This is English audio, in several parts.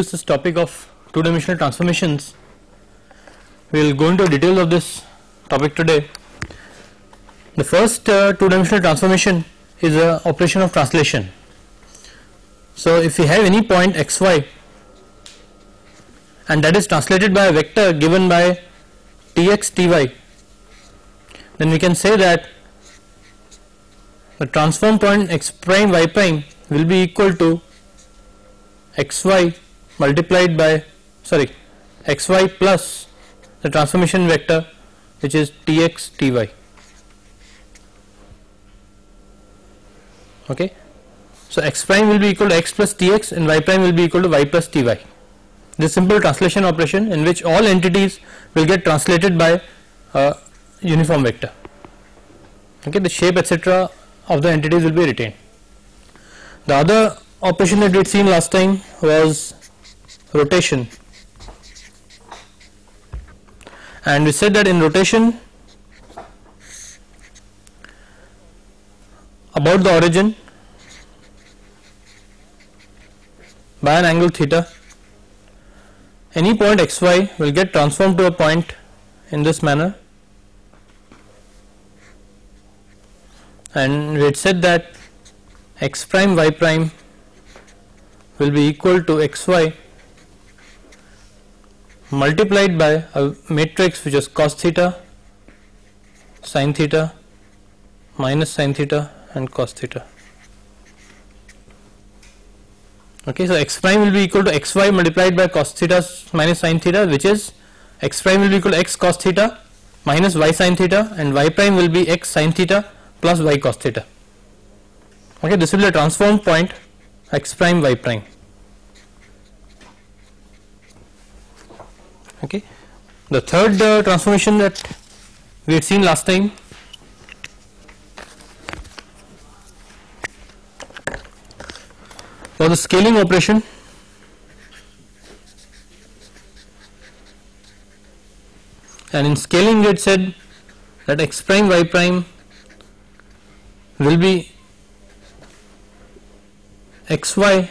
introduced this topic of two dimensional transformations. We will go into details of this topic today. The first uh, two dimensional transformation is a operation of translation. So, if we have any point xy and that is translated by a vector given by tx ty then we can say that the transform point x prime y prime will be equal to xy multiplied by sorry xy plus the transformation vector which is tx ty. Okay? So x prime will be equal to x plus tx and y prime will be equal to y plus ty. This simple translation operation in which all entities will get translated by a uniform vector. Okay? The shape etc of the entities will be retained. The other operation that we had seen last time was rotation. And we said that in rotation about the origin by an angle theta any point xy will get transformed to a point in this manner. And we had said that x prime y prime will be equal to xy multiplied by a matrix which is cos theta, sin theta, minus sin theta and cos theta. Okay, so x prime will be equal to xy multiplied by cos theta minus sin theta which is x prime will be equal to x cos theta minus y sin theta and y prime will be x sin theta plus y cos theta. Okay, this will be a transform point x prime y prime. Okay. The third uh, transformation that we had seen last time. Was the scaling operation. And in scaling we had said that x prime y prime will be xy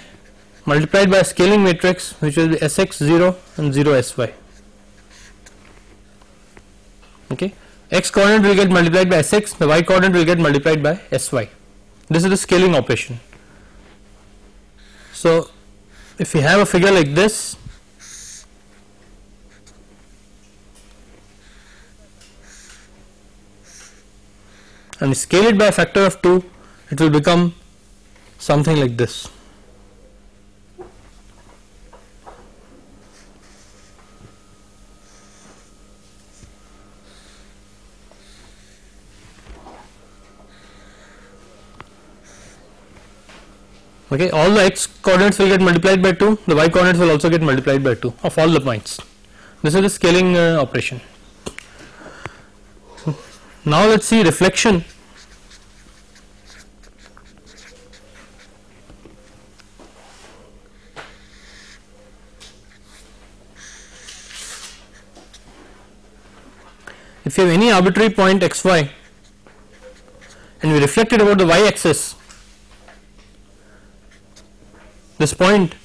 multiplied by a scaling matrix which will be sx0 and 0 sy okay? X coordinate will get multiplied by sx the y coordinate will get multiplied by sy this is the scaling operation. So if we have a figure like this and scale it by a factor of 2 it will become something like this okay all the x coordinates will get multiplied by 2 the y coordinates will also get multiplied by 2 of all the points. This is the scaling uh, operation. Now let us see reflection. If you have any arbitrary point xy and we reflect it about the y axis this point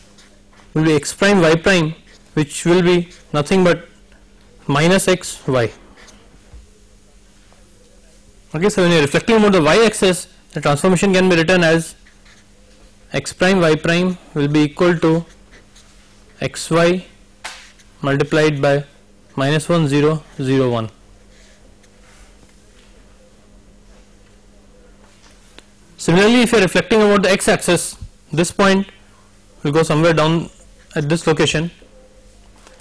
will be x prime y prime which will be nothing but minus x y. Okay so when you are reflecting about the y axis the transformation can be written as x prime y prime will be equal to x y multiplied by minus 1 0 0 1 similarly if you are reflecting about the x axis this point will go somewhere down at this location.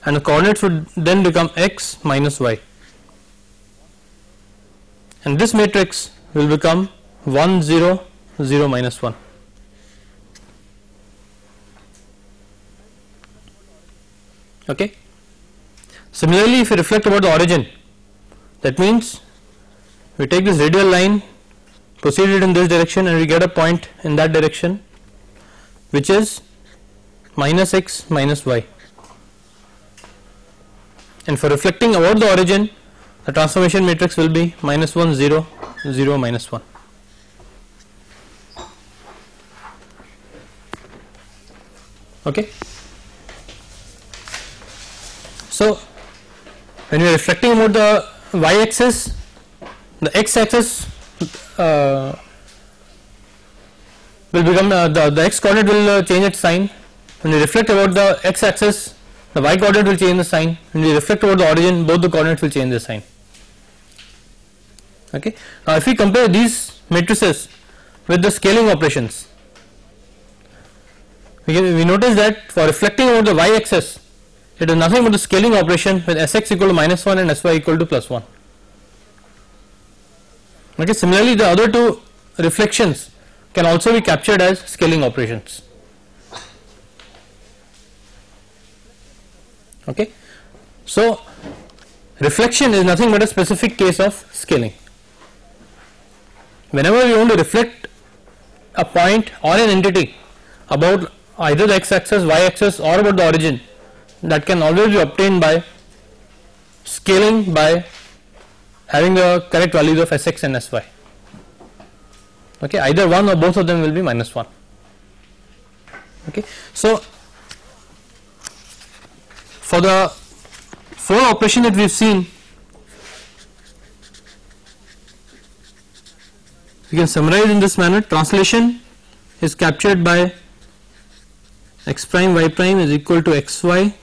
And the coordinates would then become x minus y. And this matrix will become 1 0 0 minus 1 okay? Similarly if we reflect about the origin that means we take this radial line proceed it in this direction and we get a point in that direction which is minus x minus y. And for reflecting about the origin the transformation matrix will be minus 1 0 0 minus 1 okay? So when we are reflecting about the y axis the x axis uh, will become uh, the, the x coordinate will uh, change its sign when we reflect about the x axis the y coordinate will change the sign. When we reflect about the origin both the coordinates will change the sign. Okay? Now if we compare these matrices with the scaling operations we, we notice that for reflecting over the y axis it is nothing but the scaling operation with Sx equal to minus 1 and Sy equal to plus 1 okay? Similarly the other two reflections can also be captured as scaling operations okay? So reflection is nothing but a specific case of scaling. Whenever we want to reflect a point or an entity about either the x axis y axis or about the origin that can always be obtained by scaling by having the correct values of Sx and Sy okay? Either one or both of them will be minus 1 okay? So for the four operation that we have seen we can summarize in this manner. Translation is captured by x prime y prime is equal to xy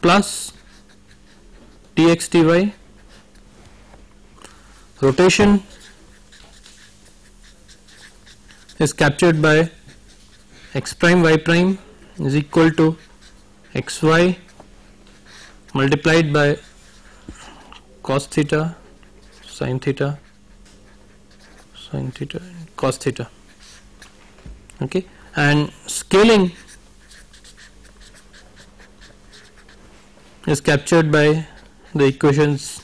plus dx dy. Rotation is captured by x prime y prime is equal to xy multiplied by cos theta sin theta sin theta cos theta. Okay? And scaling is captured by the equations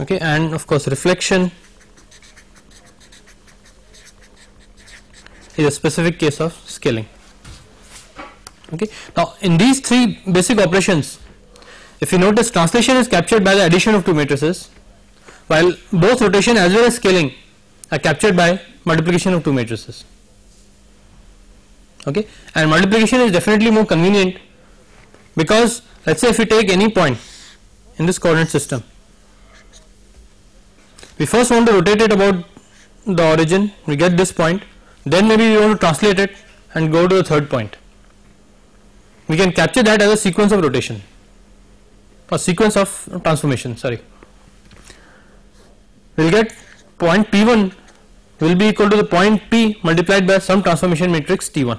okay and of course reflection is a specific case of scaling. Okay now in these three basic operations if you notice translation is captured by the addition of two matrices while both rotation as well as scaling are captured by multiplication of two matrices. Okay and multiplication is definitely more convenient because let us say if we take any point in this coordinate system we first want to rotate it about the origin. We get this point. Then maybe we want to translate it and go to the third point. We can capture that as a sequence of rotation. A sequence of transformation sorry. We will get point p1 will be equal to the point p multiplied by some transformation matrix t1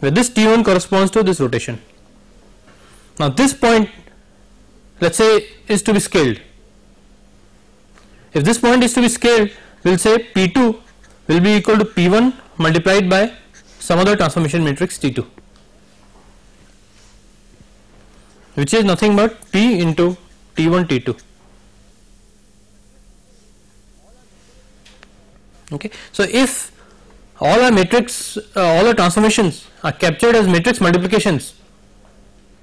where this t1 corresponds to this rotation. Now this point let us say is to be scaled if this point is to be scaled, we will say P2 will be equal to P1 multiplied by some other transformation matrix T2 which is nothing but P into T1 T2 okay. So if all our matrix uh, all our transformations are captured as matrix multiplications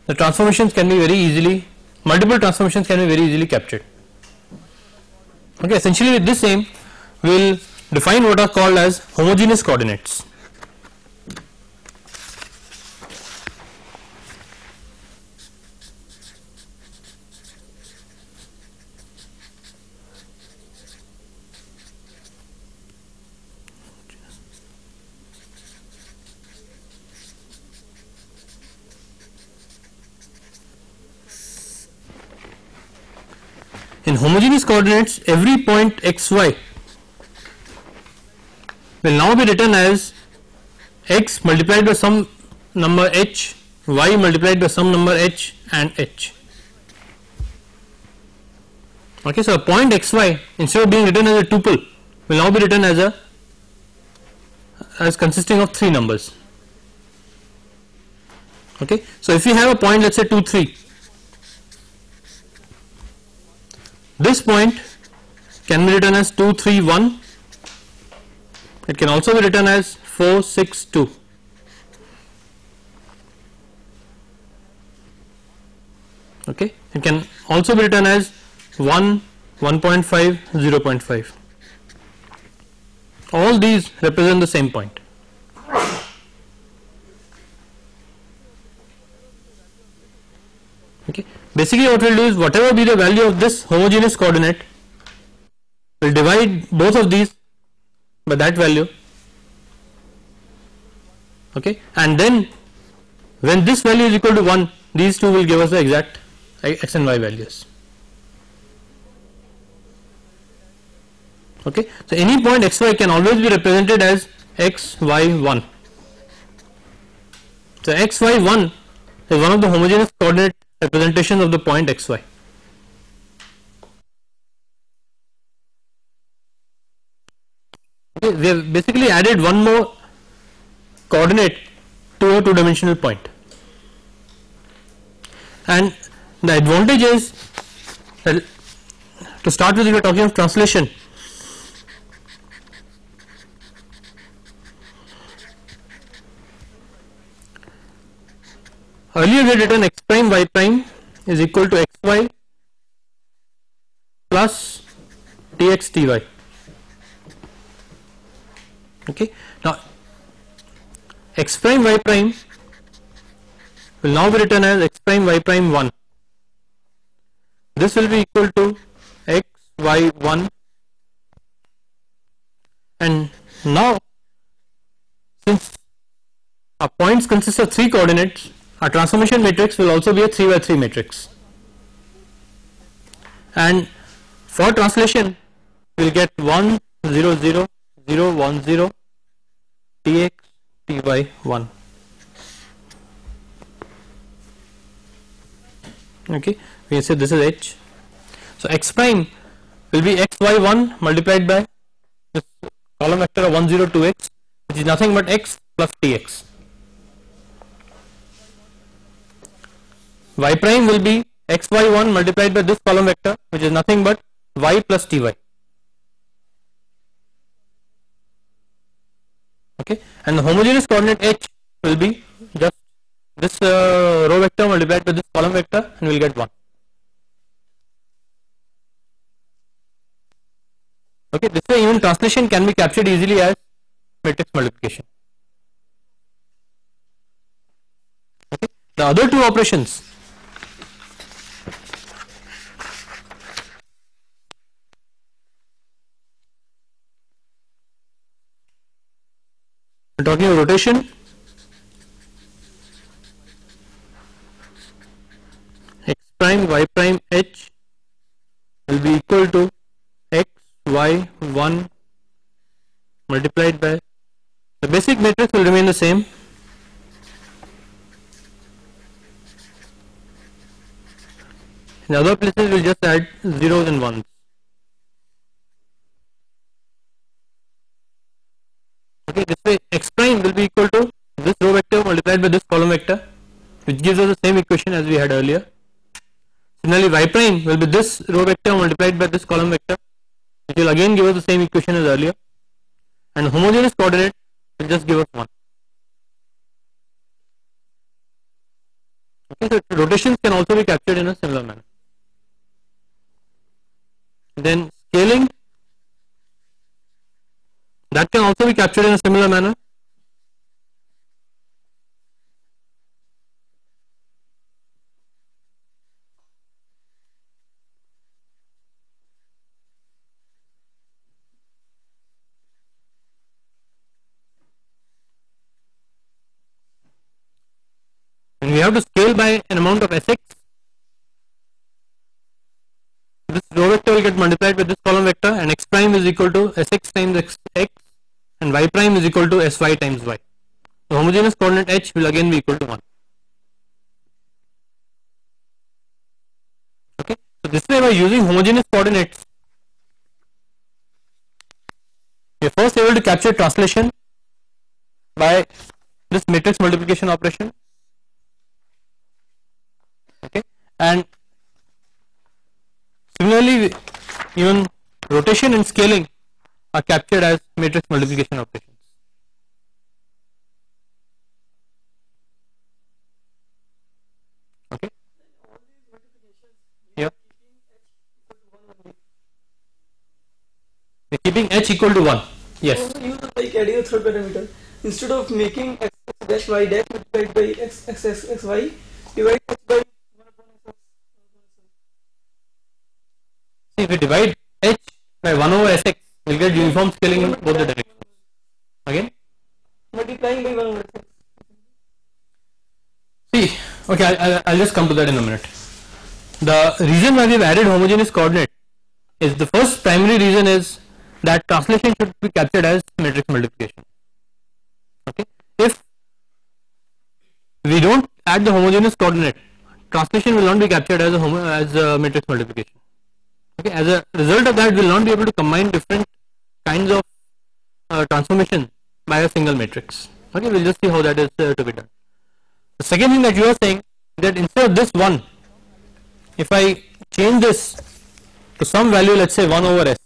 the transformations can be very easily multiple transformations can be very easily captured Okay, essentially with this aim we will define what are called as homogeneous coordinates. In homogeneous coordinates every point xy will now be written as x multiplied by some number h, y multiplied by some number h and h. Okay, so a point xy instead of being written as a tuple will now be written as a as consisting of three numbers. Okay, so if we have a point let us say 2 3 This point can be written as 2 3 1 it can also be written as 4 6 2 okay it can also be written as 1, 1.5, 0.5. All these represent the same point. Okay. Basically what we will do is whatever be the value of this homogeneous coordinate, we will divide both of these by that value. Okay? And then when this value is equal to 1 these two will give us the exact x and y values. Okay? So any point xy can always be represented as xy1 so xy1 is one of the homogeneous coordinate representations of the point xy we have basically added one more coordinate to a two dimensional point. And the advantage is to start with we are talking of translation earlier we had written x prime y prime is equal to xy plus tx ty okay? Now x prime y prime will now be written as x prime y prime 1 this will be equal to x y 1 and now since our points consist of three coordinates our transformation matrix will also be a 3 by 3 matrix. And for translation we will get 1 0 0 0 1 0 tx ty 1 okay we say this is h. So x prime will be x y 1 multiplied by this column vector of 1 0 2 x which is nothing but x plus tx y prime will be x y 1 multiplied by this column vector which is nothing but y plus ty. Okay? And the homogeneous coordinate h will be just this uh, row vector multiplied by this column vector and we'll get 1 okay? This way even translation can be captured easily as matrix multiplication. Okay? The other two operations talking of rotation. X prime y prime h will be equal to x y 1 multiplied by the basic matrix will remain the same. In other places we'll just add zeros and ones okay this way x prime will be equal to this row vector multiplied by this column vector which gives us the same equation as we had earlier. Similarly y prime will be this row vector multiplied by this column vector which will again give us the same equation as earlier. And homogeneous coordinate will just give us 1 okay so rotations can also be captured in a similar manner. Then scaling that can also be captured in a similar manner. And we have to scale by an amount of Sx. This row vector will get multiplied with this column vector and x prime is equal to Sx times x, x and y prime is equal to sy times y. The homogeneous coordinate h will again be equal to 1. Okay. So this way by using homogeneous coordinates, we are first able to capture translation by this matrix multiplication operation. Okay. And similarly, even rotation and scaling are captured as matrix multiplication operations. Okay. Yeah. we're keeping h equal to 1 yes Also use like adding a third parameter. Instead of making x dash y dash multiplied by x x x x y, divide x by 1 upon x x. see if we divide h by 1 over sx we'll get uniform scaling in both the directions. Again? Multiplying by 1 see okay I'll, I'll, just come to that in a minute. The reason why we've added homogeneous coordinate is the first primary reason is that translation should be captured as matrix multiplication. Okay? If we don't add the homogeneous coordinate translation will not be captured as a homo as a matrix multiplication. Okay? As a result of that we will not be able to combine different kinds of uh, transformation by a single matrix. Okay we'll just see how that is uh, to be done. The second thing that you are saying that instead of this one if I change this to some value let's say 1 over s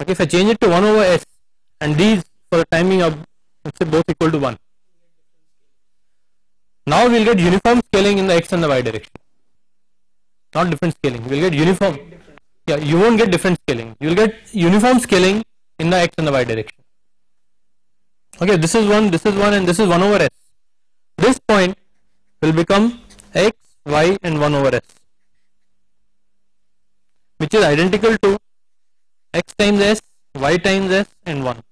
okay if I change it to 1 over s and these for the timing of let's say both equal to 1 now we'll get uniform scaling in the x and the y direction. Not different scaling we'll get uniform yeah you won't get different scaling. You'll get uniform scaling in the x and the y direction. Okay this is 1 this is 1 and this is 1 over s. This point will become x y and 1 over s which is identical to x times s y times s and 1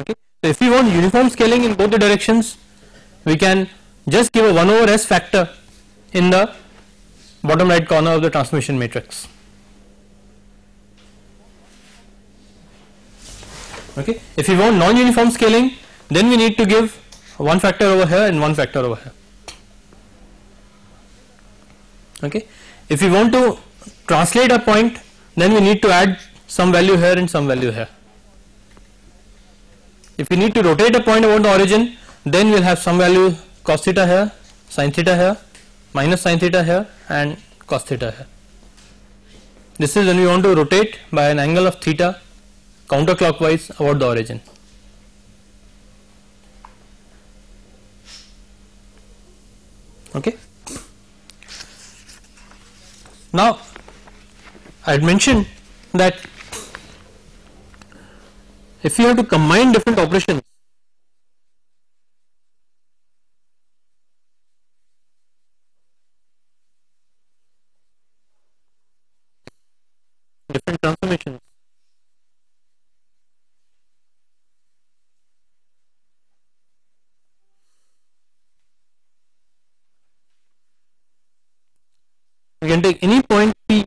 okay so if we want uniform scaling in both the directions we can just give a 1 over s factor in the bottom right corner of the transformation matrix. Okay? If we want non-uniform scaling then we need to give one factor over here and one factor over here. Okay? If we want to translate a point then we need to add some value here and some value here. If we need to rotate a point about the origin then we'll have some value cos theta here sin theta here minus sin theta here and cos theta here. This is when we want to rotate by an angle of theta counterclockwise about the origin. Okay? Now I had mentioned that if you have to combine different operations different transformations we can take any point p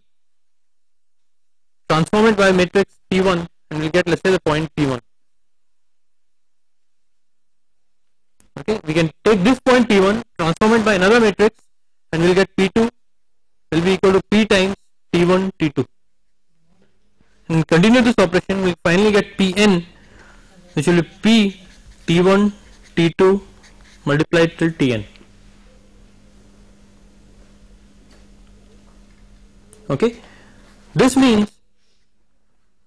matrix p1 and we will get let's say the point p1 okay we can take this point p1 transform it by another matrix and we'll get p2 will be equal to p times t1 t2 and continue this operation we'll finally get pn which will be p t1 t2 multiplied till tn. Okay? This means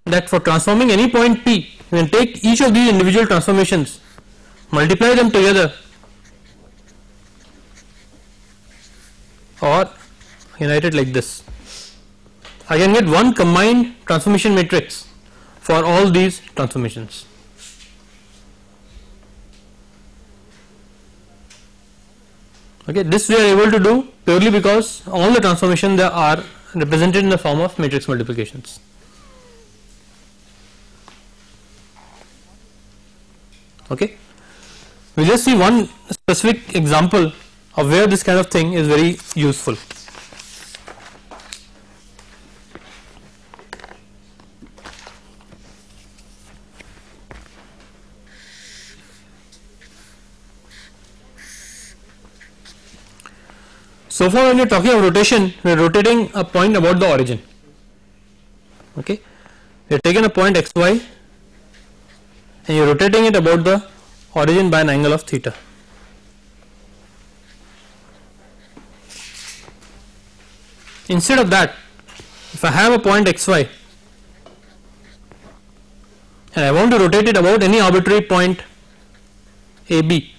that for transforming any point p we can take each of these individual transformations multiply them together or it like this. I can get one combined transformation matrix for all these transformations. Okay this we are able to do purely because all the transformations are represented in the form of matrix multiplications okay? We just see one specific example of where this kind of thing is very useful. So far when we are talking of rotation we are rotating a point about the origin. Okay? We have taken a point xy and you are rotating it about the origin by an angle of theta instead of that if I have a point xy and I want to rotate it about any arbitrary point AB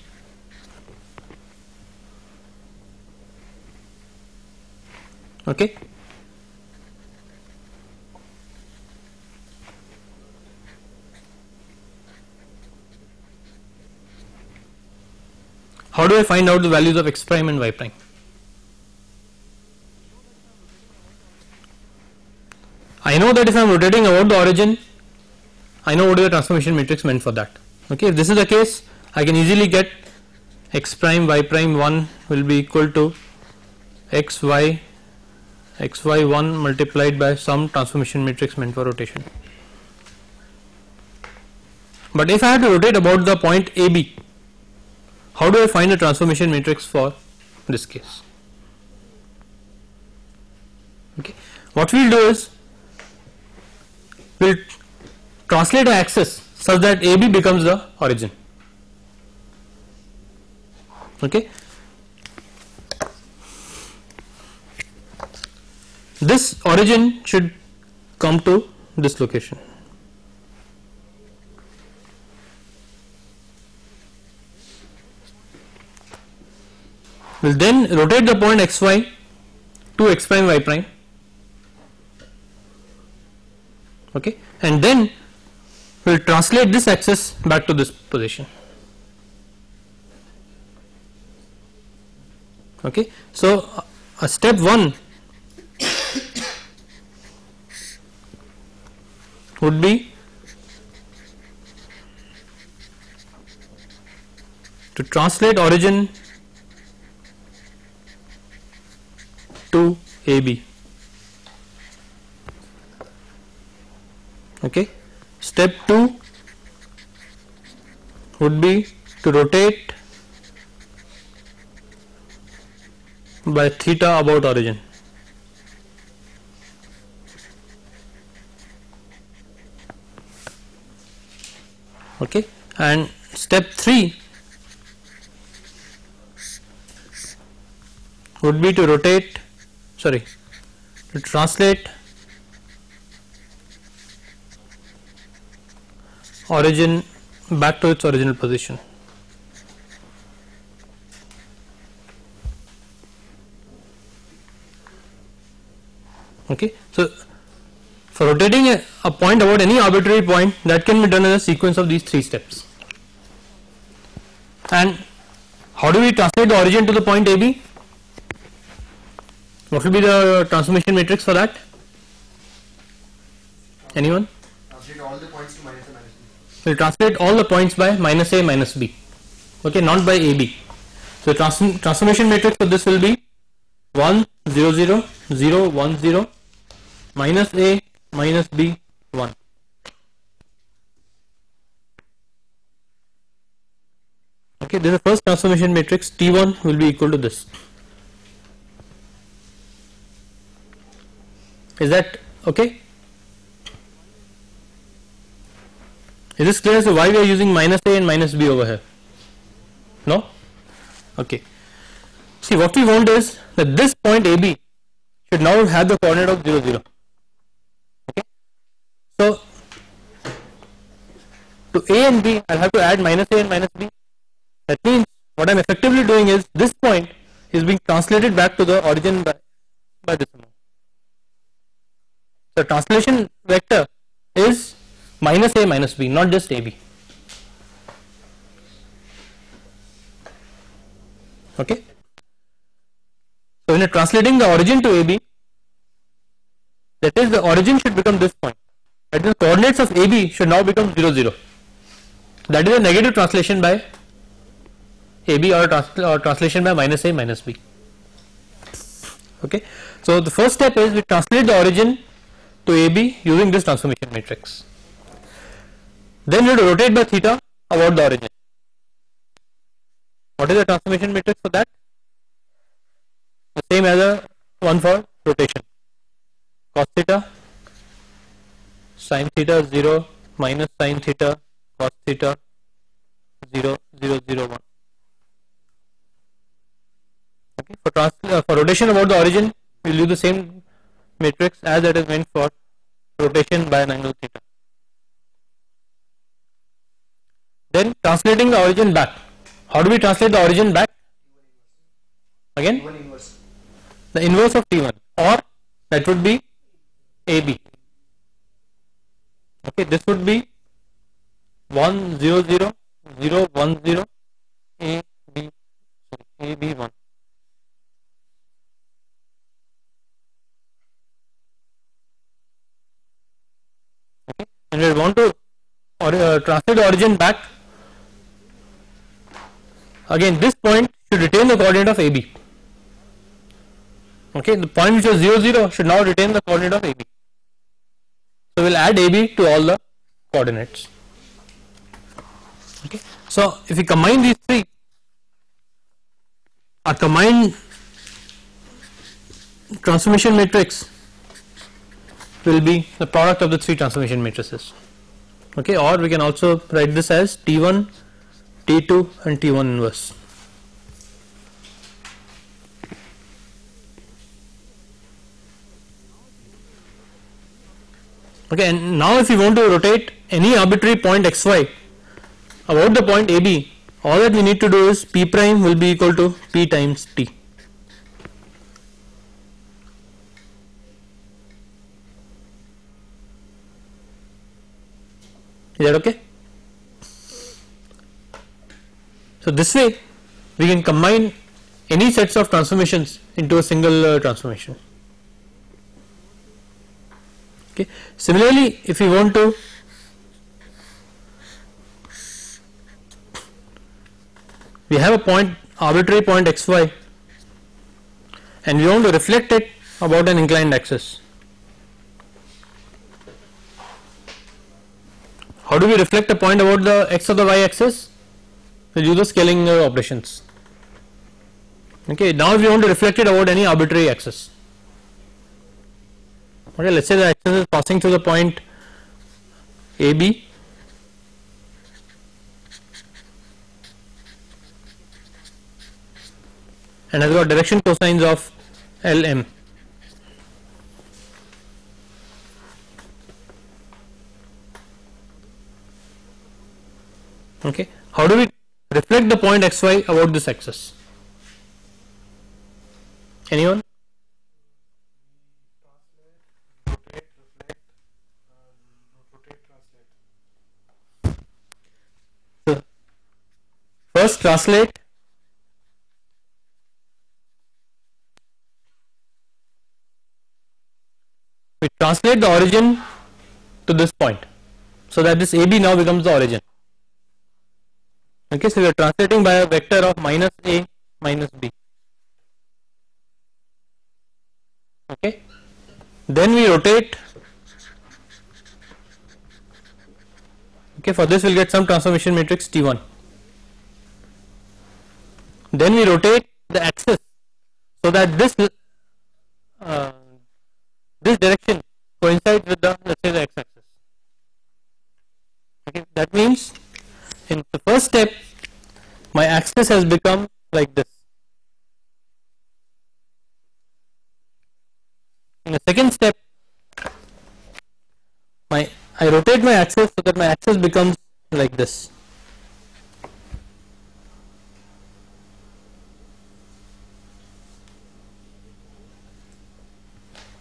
Okay. How do I find out the values of x prime and y prime? I know that if I am rotating about the origin, I know what is the transformation matrix meant for that. Okay, if this is the case, I can easily get x prime y prime 1 will be equal to x y x y 1 multiplied by some transformation matrix meant for rotation. But if I have to rotate about the point AB, how do I find the transformation matrix for this case? Okay. What we will do is we will translate the axis such that AB becomes the origin. Okay. This origin should come to this location. Will then rotate the point xy to x prime y prime okay? And then we'll translate this axis back to this position. Okay? So a step 1 would be to translate origin to AB. Okay. Step 2 would be to rotate by theta about origin. Okay. And step 3 would be to rotate sorry to translate origin back to its original position. Okay. So, for rotating a, a point about any arbitrary point that can be done in a sequence of these three steps. And how do we translate the origin to the point AB? What will be the transformation matrix for that? Anyone? Translate all the points to minus a minus b. We will translate all the points by minus a minus b. Okay, not by ab. So trans transformation matrix for this will be 1 0 0 0 1 0 minus a minus b 1. Okay, this is the first transformation matrix T1 will be equal to this. Is that okay? Is this clear as to why we are using minus a and minus b over here? No? Okay. See what we want is that this point AB should now have the coordinate of 0 0. Okay. So to A and B I'll have to add minus a and minus b. That means what I'm effectively doing is this point is being translated back to the origin by, by this amount. The translation vector is minus a minus b not just ab okay? So when you're translating the origin to ab that is the origin should become this point. That is coordinates of ab should now become 0 0 that is a negative translation by ab or, trans or translation by minus a minus b. Okay? So the first step is we translate the origin to AB using this transformation matrix. Then we rotate by theta about the origin. What is the transformation matrix for that? The same as the one for rotation. Cos theta, sin theta 0 minus sin theta cos theta 0 0 0 1. Okay. For, trans uh, for rotation about the origin, we will use the same matrix as it is meant for rotation by an angle theta. Then translating the origin back. How do we translate the origin back? Again? The inverse of T1 or that would be AB. Okay, this would be 1 0 0 0 1 0 AB, AB1. And we want to or, uh, translate the origin back. Again, this point should retain the coordinate of AB. Okay, the point which was 0 0 should now retain the coordinate of AB. So we'll add AB to all the coordinates. Okay, so if we combine these three, a combined transformation matrix will be the product of the three transformation matrices. Okay, or we can also write this as T1, T2, and T1 inverse. Okay, and now if you want to rotate any arbitrary point xy about the point AB, all that we need to do is P prime will be equal to P times T. Is that okay? So this way we can combine any sets of transformations into a single uh, transformation. Okay. Similarly, if we want to we have a point arbitrary point xy and we want to reflect it about an inclined axis. How do we reflect a point about the x of the y axis? We use the scaling uh, operations. Okay, now if we want to reflect it about any arbitrary axis. Okay, let's say the axis is passing through the point AB and has got direction cosines of LM. Okay, how do we reflect the point xy about this axis? Anyone? First translate we translate the origin to this point so that this AB now becomes the origin. Okay, so we are translating by a vector of minus A minus B. Okay, then we rotate. Okay, for this we'll get some transformation matrix T1. Then we rotate the axis so that this uh, this direction coincides with the let's say the x axis. Okay, that means in the first step my axis has become like this. In the second step my I rotate my axis so that my axis becomes like this.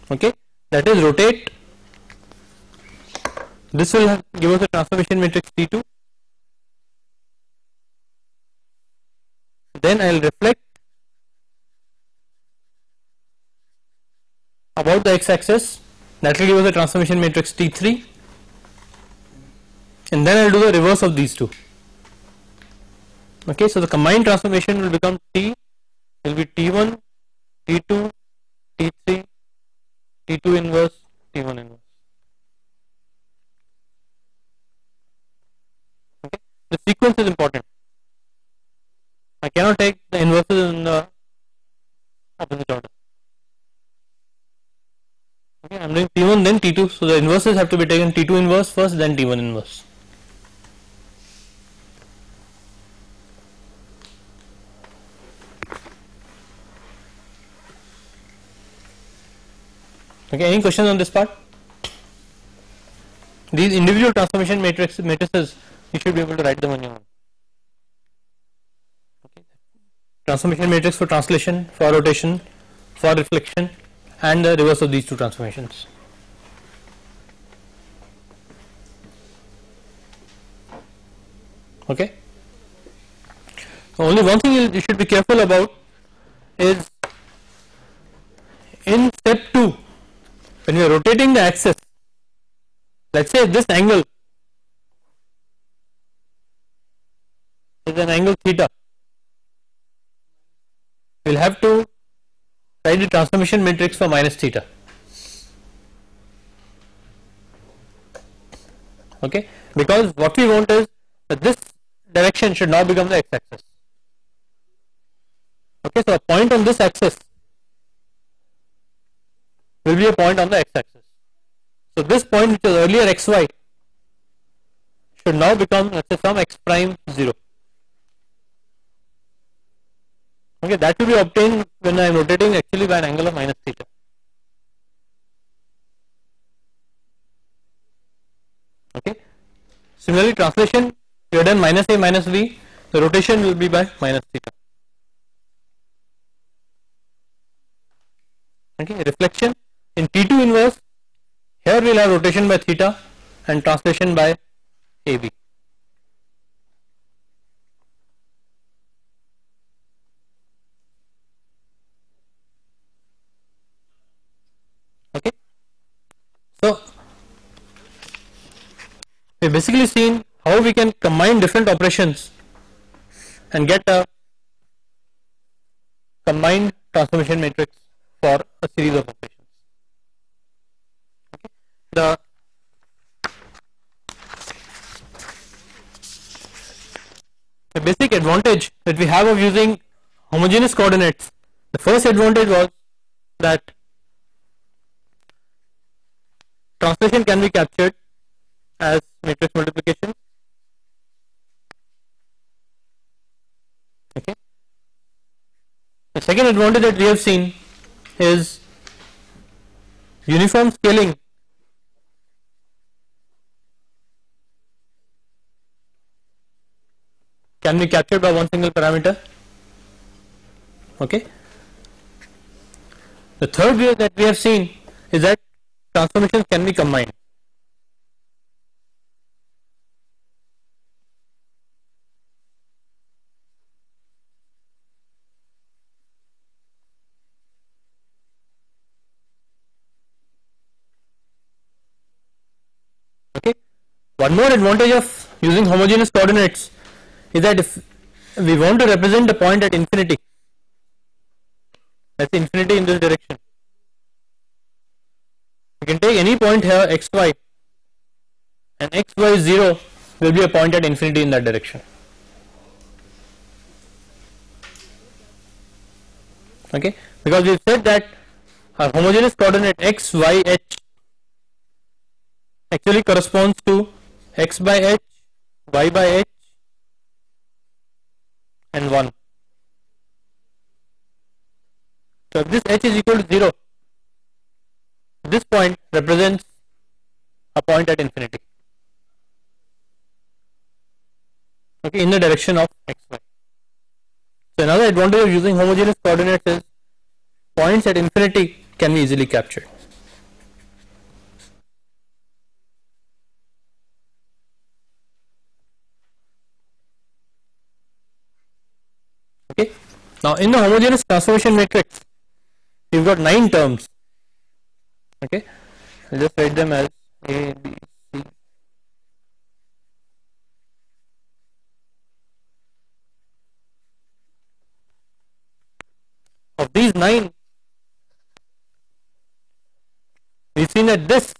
Okay, that is rotate. This will give us a transformation matrix T2. Then I will reflect about the x axis that will give us a transformation matrix T3 and then I will do the reverse of these two. Okay, so the combined transformation will become T will be T1, T2, T3, T2 inverse, T1 inverse. Okay, the sequence is important. I cannot take the inverses in the opposite order. Okay, I am doing T1 then T2, so the inverses have to be taken T2 inverse first, then T1 inverse. Okay, any questions on this part? These individual transformation matrix matrices, you should be able to write them on your own. Okay. Transformation matrix for translation, for rotation, for reflection, and the reverse of these two transformations. Okay. So only one thing you should be careful about is in step 2 when you are rotating the axis let's say this angle is an angle theta we'll have to write the transformation matrix for minus theta. Okay? Because what we want is that this direction should now become the x axis okay? So a point on this axis will be a point on the x axis so this point which was earlier xy should now become let's say some x prime 0 okay that will be obtained when I am rotating actually by an angle of minus theta. Okay. Similarly translation we have done minus a minus v the rotation will be by minus theta. Okay reflection. In T2 inverse here we will have rotation by theta and translation by AB okay so we have basically seen how we can combine different operations and get a combined transformation matrix for a series of operations. The the basic advantage that we have of using homogeneous coordinates, the first advantage was that translation can be captured as matrix multiplication. Okay. The second advantage that we have seen is uniform scaling can be captured by one single parameter okay the third way that we have seen is that transformations can be combined okay one more advantage of using homogeneous coordinates is that if we want to represent a point at infinity that's infinity in this direction. We can take any point here xy and xy is 0 will be a point at infinity in that direction. Okay? Because we said that our homogeneous coordinate x y h actually corresponds to x by h, y by h and 1. So if this h is equal to 0, this point represents a point at infinity okay in the direction of xy. So another advantage of using homogeneous coordinates is points at infinity can be easily captured. Okay. Now in the homogeneous transformation matrix we've got nine terms. Okay. I'll just write them as a b c. Of these nine we've seen that this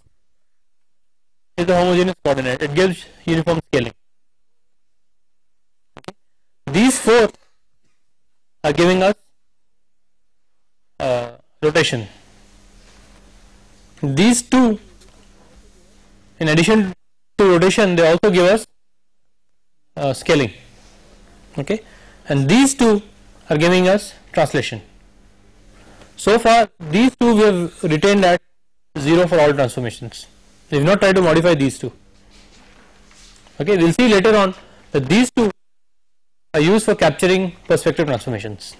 is the homogeneous coordinate. It gives uniform scaling. Okay. these four are giving us uh, rotation. These two, in addition to rotation, they also give us uh, scaling. Okay, and these two are giving us translation. So far, these two we have retained at zero for all transformations. We have not tried to modify these two. Okay, we will see later on that these two are used for capturing perspective transformations.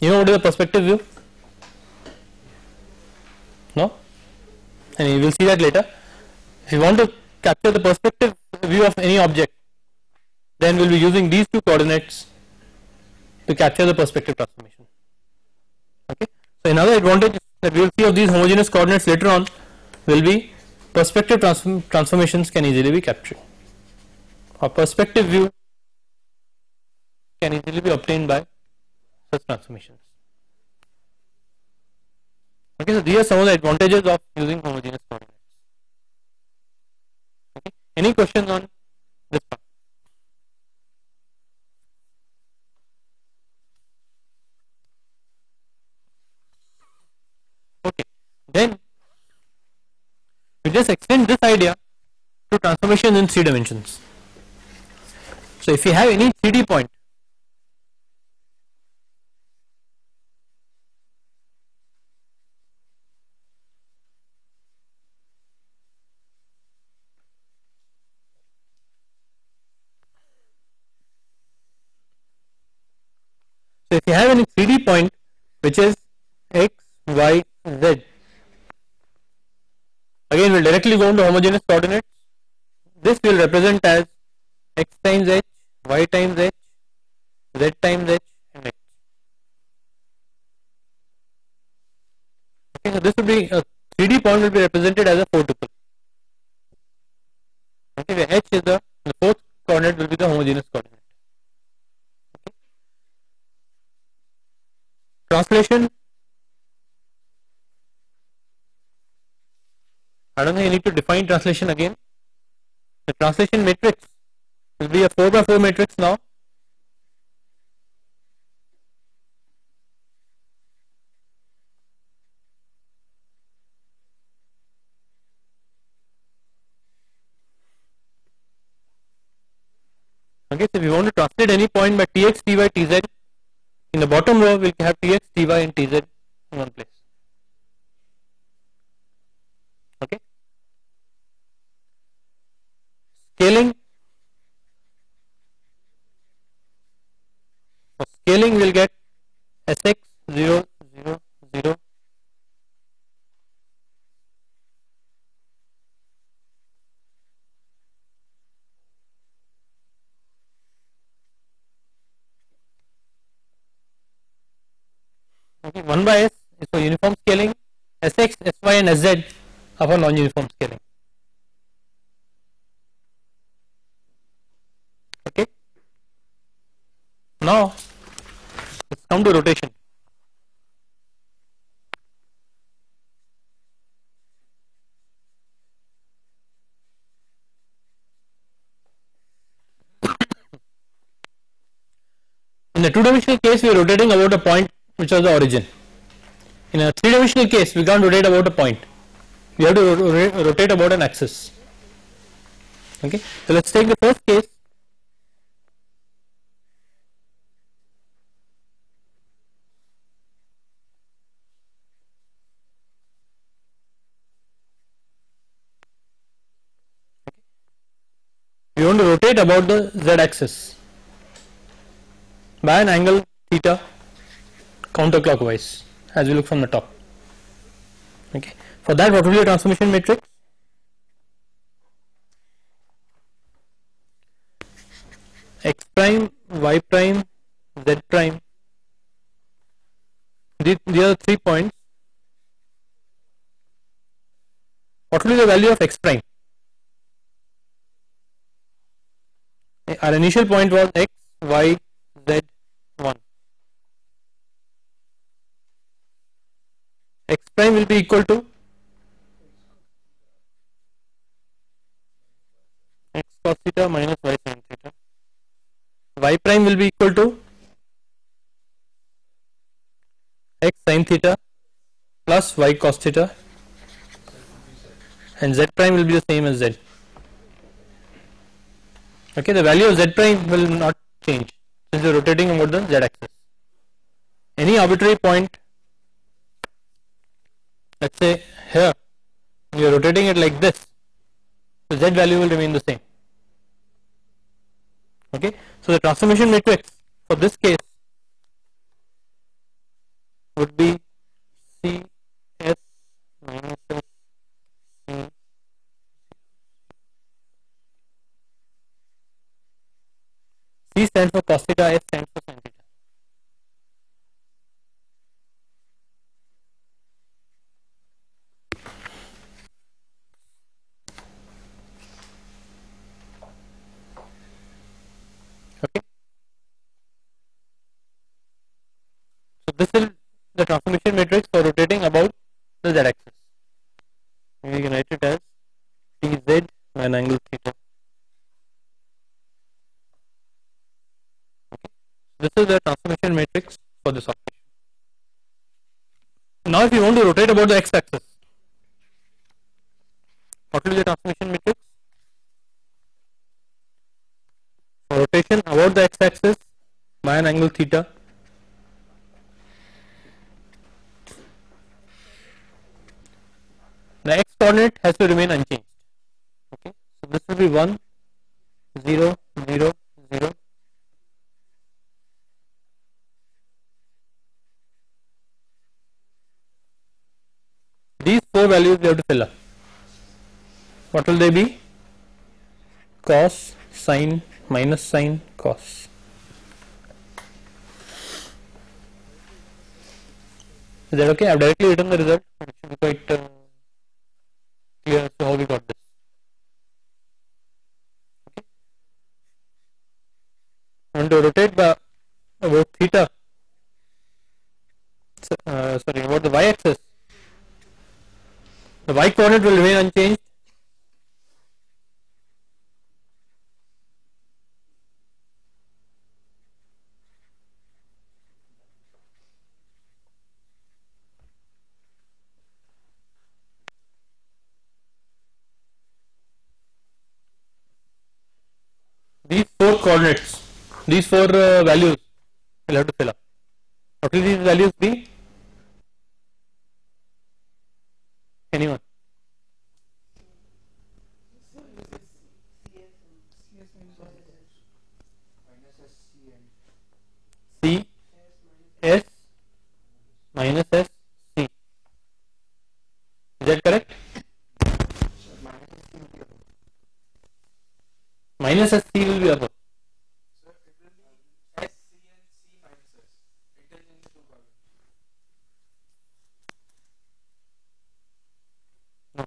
You know what is a perspective view? no? And you will see that later. If you want to capture the perspective view of any object then we'll be using these two coordinates to capture the perspective transformation. Okay? So another advantage that we will see of these homogeneous coordinates later on will be perspective transform transformations can easily be captured. A perspective view can easily be obtained by such transformations. Okay so these are some of the advantages of using homogeneous coordinates. Okay any questions on this part okay then we just extend this idea to transformations in three dimensions. So if you have any 3d point If you have any 3D point which is x, y, z, again we'll directly go into homogeneous coordinates. This will represent as x times h, y times h, z times h, and h. Okay, so this will be uh, a 3D point will be represented as a four tuple. Okay, where h is the, the fourth coordinate will be the homogeneous coordinate. Translation? I don't think I need to define translation again. The translation matrix will be a 4 by 4 matrix now. Okay so if we want to translate any point by tx ty tz in the bottom row we'll have tx, ty and tz in one place. Okay. Scaling. For scaling we'll get sx 0 0 0 Okay, 1 by s is for uniform scaling, sx, sy and sz are for non-uniform scaling. Okay. Now, let's come to rotation. In the two-dimensional case, we are rotating about a point which was the origin. In a three-dimensional case, we can't rotate about a point. We have to ro ro rotate about an axis. Okay. So let's take the first case. We want to rotate about the z-axis by an angle theta counterclockwise as we look from the top. Okay. For that, what will be a transformation matrix? X prime, Y prime, Z prime. These, these are three points. What will be the value of X prime? Our initial point was X, Y, Z, 1. X prime will be equal to x cos theta minus y sin theta. y prime will be equal to x sin theta plus y cos theta and z prime will be the same as z. Okay, the value of z prime will not change since we are rotating about the z axis. Any arbitrary point let's say here you're rotating it like this so z value will remain the same. Okay? So the transformation matrix for this case would be c s minus s c. C stands for cos theta s stands for sin theta. Matrix for rotating about the z axis. We can write it as Tz and angle theta. This is the transformation matrix for this operation. Now if you want to rotate about the x axis, what will be the transformation matrix? For rotation about the x axis by an angle theta the x coordinate has to remain unchanged. Okay? So this will be 1 0 0 0 these four values we have to fill up. What will they be? Cos sine minus sine cos. Is that okay? I have directly written the result it should be quite uh, clear as to how we got this. And to rotate the about theta, uh, sorry, about the y-axis, the y coordinate will remain unchanged. These four coordinates, these four uh, values, will have to fill up. What will these values be? Anyone? C S minus S C. Is that correct? Minus S C will be above. No.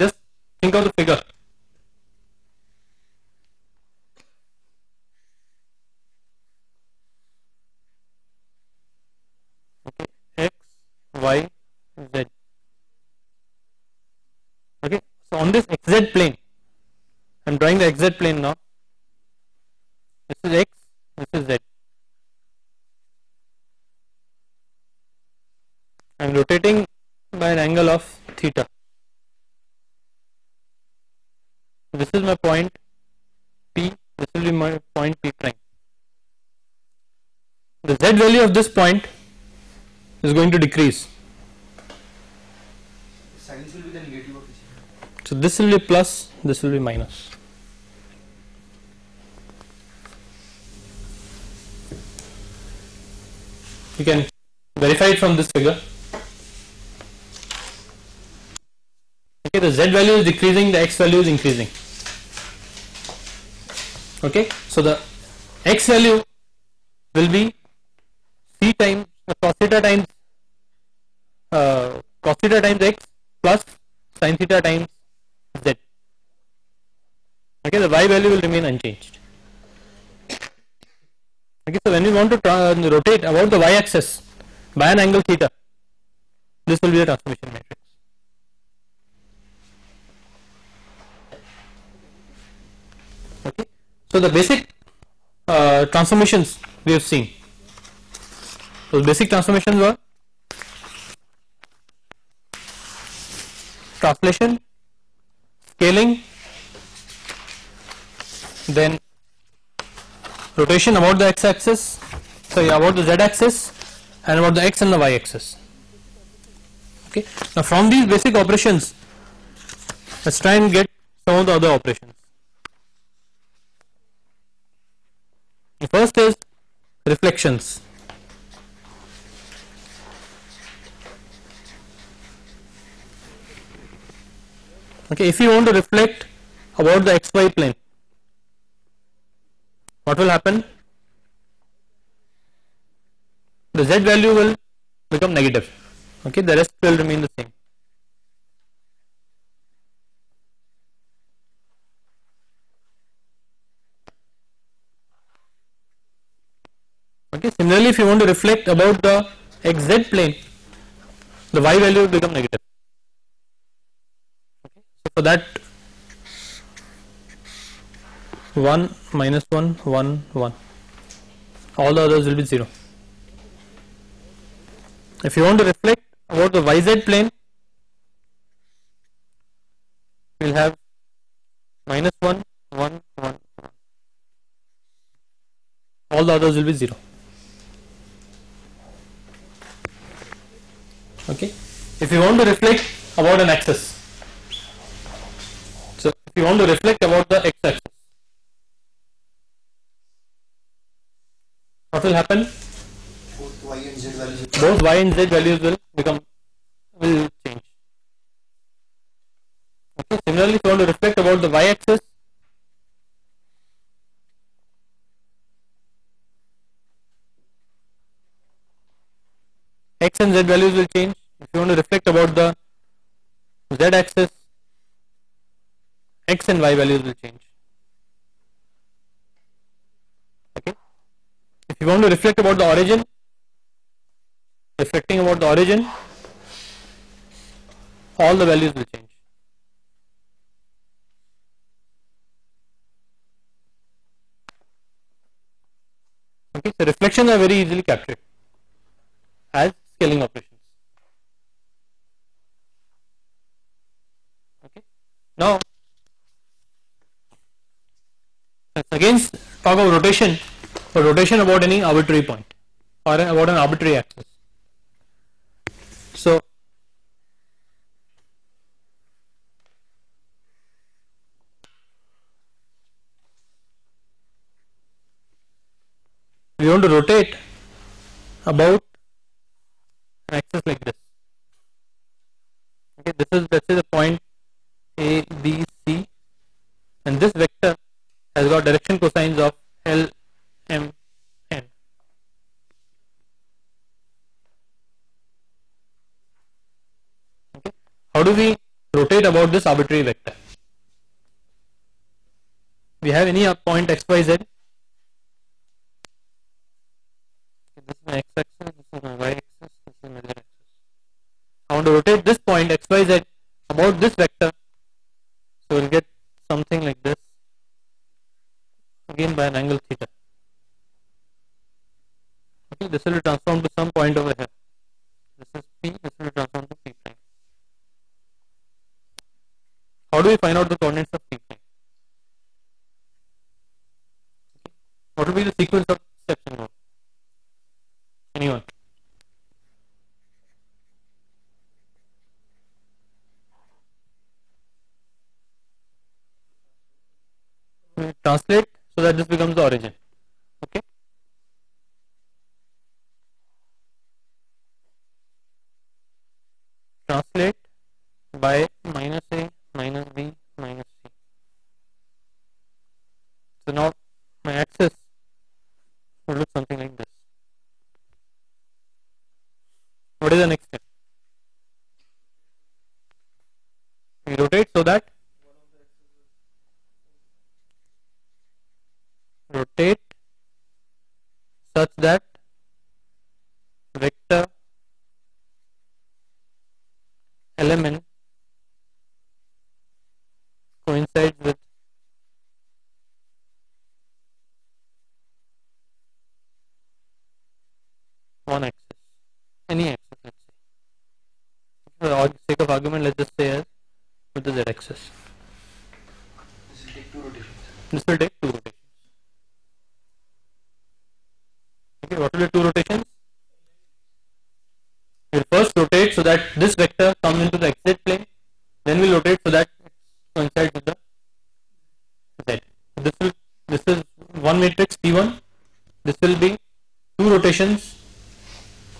Just think of the figure. Okay, X, Y, Z. Okay, so on this XZ plane, I am drawing the XZ plane now. This is X, this is Z. I am rotating by an angle of theta. This is my point P, this will be my point P prime. The Z value of this point is going to decrease. Signs will be the negative of each So this will be plus, this will be minus. You can verify it from this figure. Okay, the z value is decreasing, the x value is increasing. Okay, so the x value will be c times cos theta times uh, cos theta times x plus sin theta times z. Okay, the y value will remain unchanged. Okay, so when we want to tra- rotate about the y-axis by an angle theta, this will be the transformation matrix. Okay, so the basic uh, transformations we have seen. Those basic transformations were translation, scaling, then rotation about the x-axis, sorry about the z-axis and about the x and the y-axis. Okay. Now from these basic operations, let's try and get some of the other operations. The first is reflections. Okay, if you want to reflect about the xy plane, what will happen? The z value will become negative. Okay, the rest will remain the same. Okay, similarly, if you want to reflect about the xz plane, the y value will become negative. So that 1 minus 1 1 1 all the others will be 0 if you want to reflect about the yz plane we'll have minus 1 1 1 all the others will be 0 okay? If you want to reflect about an axis you want to reflect about the x axis. What will happen? Both y and z values. will become will change. Okay similarly if you want to reflect about the y axis x and z values will change. If you want to reflect about the z axis x and y values will change. Okay? If you want to reflect about the origin reflecting about the origin all the values will change. Okay so reflections are very easily captured as scaling operations okay now let's again talk about rotation or rotation about any arbitrary point or about an arbitrary axis so we want to rotate about an axis like this. Okay, this is say the point A, B, C, and this vector has got direction cosines of L, M, N. Okay, how do we rotate about this arbitrary vector? We have any point x, y, z this is my x axis, this is my y axis, this is my z axis. I want to rotate this point x, y, z about this vector. So we'll get something like this again by an angle theta. Okay, this will be transformed to some point over here. This is P, this will be transformed to P prime. How do we find out the coordinates of P prime? Okay. What will be the sequence of steps involved? Anyone? Translate so that this becomes the origin. Okay. Translate by minus A minus B minus C. So now my axis will look something like this. What is the next step? We rotate so that rotate such that vector LMN coincides with one axis, any axis, let's say. For the sake of argument, let's just say as with the z axis. This will take two rotations. This will take two rotations. Okay, what will be two rotations? We'll first rotate so that this vector comes into the xz plane, then we'll rotate so that it coincides with the z. This will this is one matrix P1. This will be two rotations,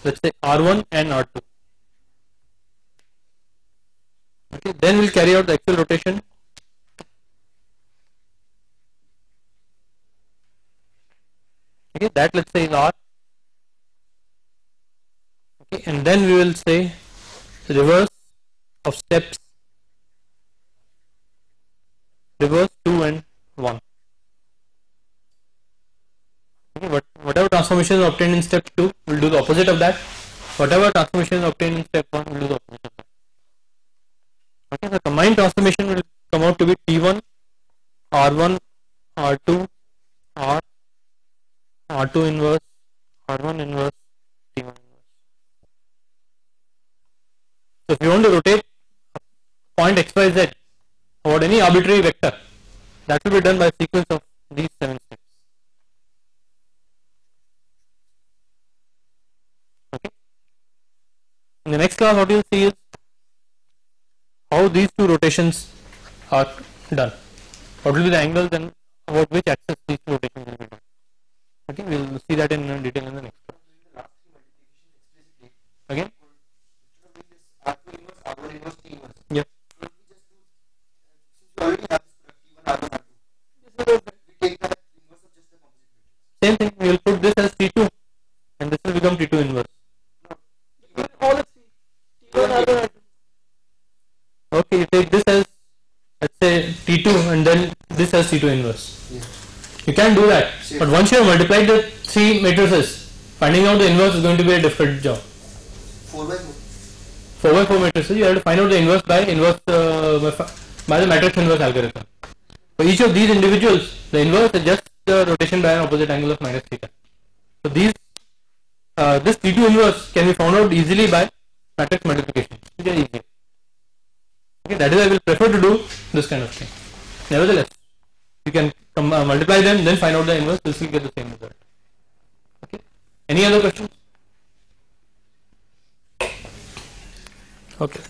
let's say R1 and R2. Okay, then we'll carry out the actual rotation. Okay that let's say is r. Okay and then we will say reverse of steps. Reverse 2 and 1 okay, what, whatever transformation is obtained in step 2 we'll do the opposite of that. Whatever transformation is obtained in step 1 we will do the opposite of that okay the combined transformation will come out to be t1 r1 r2 r r2 inverse r1 inverse t1 inverse. So if you want to rotate point xyz about any arbitrary vector that will be done by sequence of these seven steps. Okay? In the next class what you will see is how these two rotations are done what will be the angles and about which axis these two rotations will be done okay we will see that in detail in the next class again R2 inverse, R1 inverse, T inverse. yeah So we just do, since we already have this product, T1, R1, R2, we take the inverse of just the composite matrix. same thing we will put this as t2 and this will become t2 inverse all the three. T1, R1, R2. Okay you take this as let's say t2 and then this as t2 inverse Yeah. you can do that Sure. but once you have multiplied the three matrices finding out the inverse is going to be a difficult job 4 by 4. 4 by 4 matrices you have to find out the inverse by inverse uh, by, the matrix inverse algorithm for each of these individuals the inverse is just the rotation by an opposite angle of minus theta so these uh, this t2 inverse can be found out easily by matrix multiplication which are easy Okay, that is I will prefer to do this kind of thing. Nevertheless, you can come, uh, multiply them, then find out the inverse. This will get the same result. Okay. Any other questions? Okay.